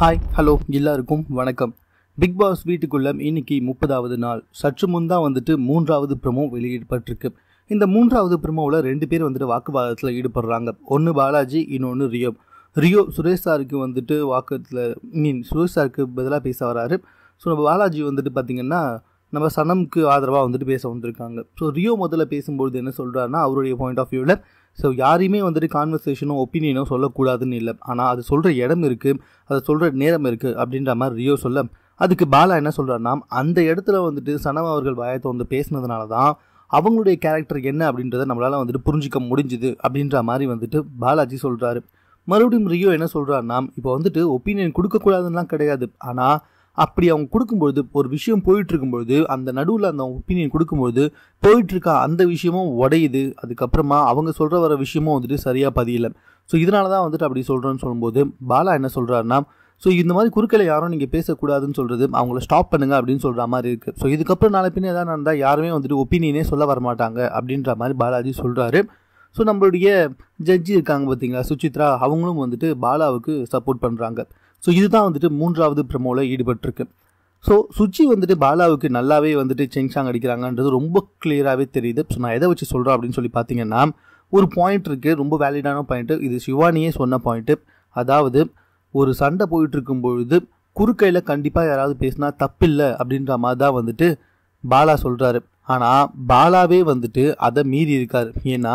Hi hello எல்லாருக்கும் வணக்கம். Big pass வீட்டுக்குள்ள இன்னைக்கு முப்பதாவது நாள். சற்று முன் தான் வந்துட்டு மூன்றாவது ப்ரமோ வெளியிடப்பட்டிருக்கு. இந்த மூன்றாவது ப்ரமோவில் ரெண்டு பேர் வந்துட்டு வாக்குவாதத்தில் ஈடுபடுறாங்க. ஒன்று பாலாஜி இன்னொன்று ரியோ ரியோ சுரேஷ் சாருக்கு வந்துட்டு வாக்கத்தில் மீன் சுரேஷ் சாருக்கு பதிலாக பேச வராரு. ஸோ நம்ம பாலாஜி வந்துட்டு பார்த்திங்கன்னா நம்ம சனம்க்கு ஆதரவாக வந்துட்டு பேச வந்திருக்காங்க. ஸோ ரியோ முதல்ல பேசும்பொழுது என்ன சொல்கிறாருன்னா அவருடைய பாயிண்ட் ஆஃப் வியூவில் ஸோ யாரையுமே வந்துட்டு கான்வர்சேஷனோ ஒப்பீனியனோ சொல்லக்கூடாதுன்னு இல்லை. ஆனால் அது சொல்கிற இடம் இருக்குது அதை சொல்கிற நேரம் இருக்குது அப்படின்ற மாதிரி ரியோ சொல்ல அதுக்கு பாலா என்ன சொல்கிறாருன்னா அந்த இடத்துல வந்துட்டு சனம் அவர்கள் வாயத்தை வந்து பேசினதுனால தான் அவங்களுடைய கேரக்டர் என்ன அப்படின்றத நம்மளால் வந்துட்டு புரிஞ்சிக்க முடிஞ்சுது அப்படின்ற மாதிரி வந்துட்டு பாலாஜி சொல்கிறாரு மறுபடியும் ரியோ என்ன சொல்கிறாருன்னா இப்போ வந்துட்டு ஒப்பீனியன் கொடுக்கக்கூடாதுன்னெலாம் கிடையாது. ஆனால் அப்படி அவங்க கொடுக்கும்பொழுது ஒரு விஷயம் போயிட்டு இருக்கும்பொழுது அந்த நடுவில் அந்த ஒப்பீனியன் கொடுக்கும்பொழுது போயிட்டு இருக்க அந்த விஷயமும் உடையுது. அதுக்கப்புறமா அவங்க சொல்கிற வர விஷயமும் வந்துட்டு சரியாக பதியல. ஸோ இதனால தான் வந்துட்டு அப்படி சொல்கிறேன்னு சொல்லும்போது பாலா என்ன சொல்கிறாருன்னா ஸோ இந்த மாதிரி குறுக்களை யாரும் நீங்கள் பேசக்கூடாதுன்னு சொல்கிறது அவங்கள ஸ்டாப் பண்ணுங்க அப்படின்னு சொல்கிற மாதிரி இருக்குது ஸோ இதுக்கப்புறம் நாளை பின்ன எதாவது நடந்தால் யாருமே வந்துட்டு ஒப்பீனியனே சொல்ல வரமாட்டாங்க அப்படின்ற மாதிரி பாலாஜி சொல்கிறாரு ஸோ நம்மளுடைய ஜட்ஜி இருக்காங்க பார்த்தீங்களா சுசித்ரா அவங்களும் வந்துட்டு பாலாவுக்கு சப்போர்ட் பண்ணுறாங்க ஸோ இதுதான் வந்துட்டு மூன்றாவது ப்ரமோவில் ஈடுபட்டிருக்கு. ஸோ சுச்சி வந்துட்டு பாலாவுக்கு நல்லாவே வந்துட்டு செங்சாங் அடிக்கிறாங்கன்றது ரொம்ப கிளியராகவே தெரியுது. ஸோ நான் எதை வச்சு சொல்கிறேன் அப்படின்னு சொல்லி பார்த்தீங்கன்னா ஒரு பாயிண்ட் இருக்குது ரொம்ப வேலிடான பாயிண்ட்டு இது சிவானியே சொன்ன பாயிண்ட்டு அதாவது ஒரு சண்டை போயிட்டுருக்கும் பொழுது குறுக்கையில் கண்டிப்பாக யாராவது பேசினா தப்பில்லை அப்படின்ற மாதிரி தான் வந்துட்டு பாலா சொல்கிறாரு ஆனால் பாலாவே வந்துட்டு அதை மீறி இருக்கார். ஏன்னா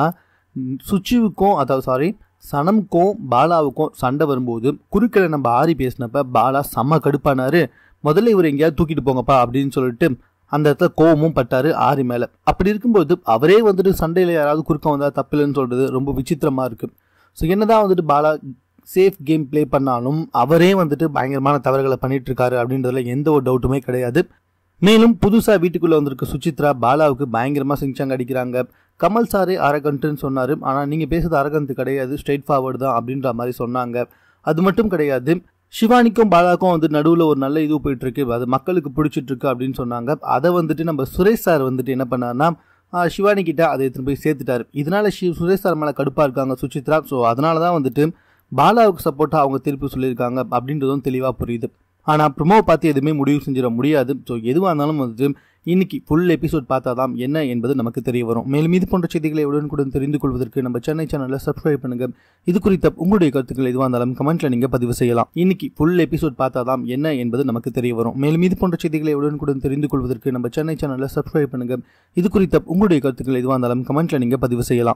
சுச்சிவுக்கும் அதாவது சாரி சனம்க்கும் பாலாவுக்கும் சண்டை வரும்போது குறுக்கில் நம்ம ஆரி பேசினப்ப பாலா செம்ம கடுப்பானாரு. முதல்ல இவர் எங்கேயாவது தூக்கிட்டு போங்கப்பா அப்படின்னு சொல்லிட்டு அந்த இடத்துல கோவமும் பட்டாரு ஆரி மேலே. அப்படி இருக்கும்போது அவரே வந்துட்டு சண்டையில் யாராவது குறுக்க வந்தால் தப்பில்லைன்னு சொல்கிறது ரொம்ப விசித்திரமாக இருக்குது ஸோ என்னதான் வந்துட்டு பாலா சேஃப் கேம் ப்ளே பண்ணாலும் அவரே வந்துட்டு பயங்கரமான தவறுகளை பண்ணிட்டு இருக்காரு அப்படின்றதுல எந்த ஒரு டவுட்டுமே கிடையாது. மேலும் புதுசாக வீட்டுக்குள்ளே வந்திருக்க சுசித்ரா பாலாவுக்கு பயங்கரமாக சிங்சாங் அடிக்கிறாங்க. கமல் சாரே அரகண்ட்டுன்னு சொன்னார். ஆனால் நீங்கள் பேசுறது அரகந்து கிடையாது ஸ்ட்ரெயிட் ஃபார்வர்டு தான் அப்படின்ற மாதிரி சொன்னாங்க. அது மட்டும் கிடையாது சிவானிக்கும் பாலாக்கும் வந்து நடுவில் ஒரு நல்ல இது போயிட்டுருக்கு. அது மக்களுக்கு பிடிச்சிட்ருக்கு அப்படின்னு சொன்னாங்க. அதை வந்துட்டு நம்ம சுரேஷ் சார் வந்துட்டு என்ன பண்ணார்னா சிவானி கிட்ட அதை எடுத்துன்னு போய் சேர்த்துட்டாரு. இதனால ஷி சுரேஷ் சார் மேலே கடுப்பாக இருக்காங்க சுச்சித்ரா ஸோ அதனால தான் வந்துட்டு பாலாவுக்கு சப்போர்ட்டாக அவங்க திருப்பி சொல்லியிருக்காங்க அப்படின்றதும் தெளிவாக புரியுது. ஆனால் ப்ரொமோ பார்த்து எதுவுமே முடிவு செஞ்சிட முடியாது. ஸோ எதுவாக இருந்தாலும் வந்துட்டு இன்னைக்கு ஃபுல் எபிசோட் பார்த்தா தான் என்ன என்பது நமக்கு தெரிய வரும். மேலும் இது போன்ற செய்திகளை உடனுக்குடன் தெரிந்து கொள்வதற்கு நம்ம சென்னை சேனலில் சப்ஸ்கிரைப் பண்ணுங்க. இது குறித்த உங்களுடைய கருத்துக்கள் எதுவாக இருந்தாலும் கமெண்ட்ல நீங்க பதிவு செய்யலாம். இன்னைக்கு ஃபுல் எபிசோட் பார்த்தா தான் என்ன என்பது நமக்கு தெரிய வரும். மேலும் இது போன்ற செய்திகளை உடனுக்குடன் தெரிந்து கொள்வதற்கு நம்ம சென்னை சேனலில் சப்ஸ்கிரைப் பண்ணுங்க. இது குறித்த உங்களுடைய கருத்துக்கள் எதுவாக இருந்தாலும் கமெண்ட்ல நீங்க பதிவு செய்யலாம்.